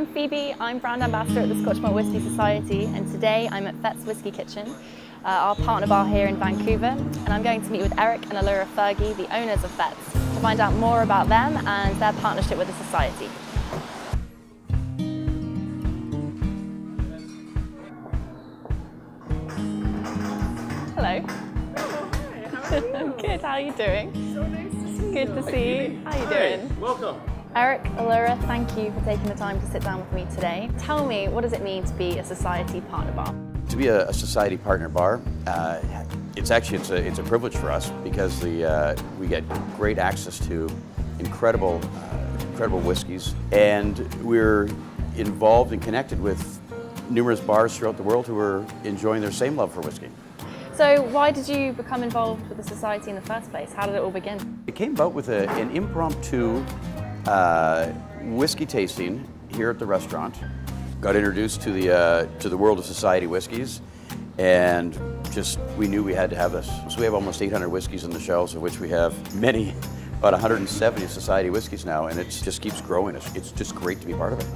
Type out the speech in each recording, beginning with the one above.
I'm Phoebe, I'm brand ambassador at the Scotch Malt Whisky Society and today I'm at Fets Whisky Kitchen, uh, our partner bar here in Vancouver and I'm going to meet with Eric and Allura Fergie, the owners of Fets, to find out more about them and their partnership with the Society. Hello. I'm good, how are you doing? So nice to see Good you. to see you. How are you Hi, doing? welcome. Eric, Allura, thank you for taking the time to sit down with me today. Tell me, what does it mean to be a society partner bar? To be a, a society partner bar, uh, it's actually it's a, it's a privilege for us because the uh, we get great access to incredible uh, incredible whiskeys, and we're involved and connected with numerous bars throughout the world who are enjoying their same love for whiskey. So, why did you become involved with the society in the first place? How did it all begin? It came about with a, an impromptu uh, whiskey tasting here at the restaurant. Got introduced to the uh, to the world of society whiskeys, and just we knew we had to have this. So we have almost 800 whiskeys on the shelves, of which we have many, about 170 society whiskeys now, and it just keeps growing. It's, it's just great to be part of it.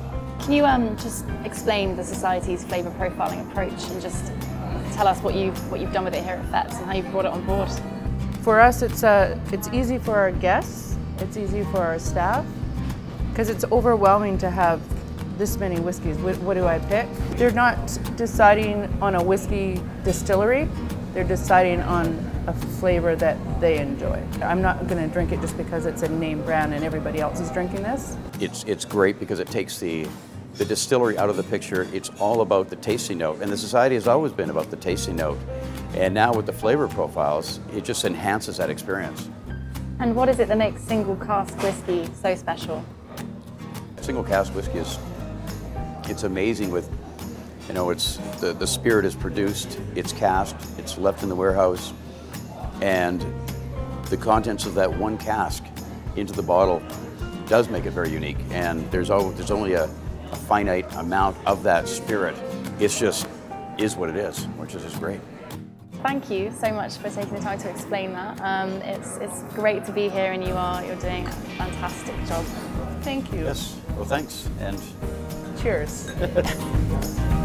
Can you um, just explain the society's flavour profiling approach and just tell us what you've what you've done with it here at Fets and how you've brought it on board? For us, it's, uh, it's easy for our guests, it's easy for our staff, because it's overwhelming to have this many whiskeys. What, what do I pick? They're not deciding on a whiskey distillery, they're deciding on a flavor that they enjoy. I'm not going to drink it just because it's a name brand and everybody else is drinking this. It's it's great because it takes the the distillery out of the picture. It's all about the tasting note, and the society has always been about the tasting note. And now with the flavor profiles, it just enhances that experience. And what is it that makes single cask whiskey so special? Single cask whiskey is it's amazing with you know it's the, the spirit is produced, it's cast, it's left in the warehouse, and the contents of that one cask into the bottle does make it very unique. And there's al- there's only a, a finite amount of that spirit. It's just is what it is, which is just great. Thank you so much for taking the time to explain that. Um, it's, it's great to be here and you are you're doing a fantastic job. Thank you. Yes. Well, thanks. And Cheers.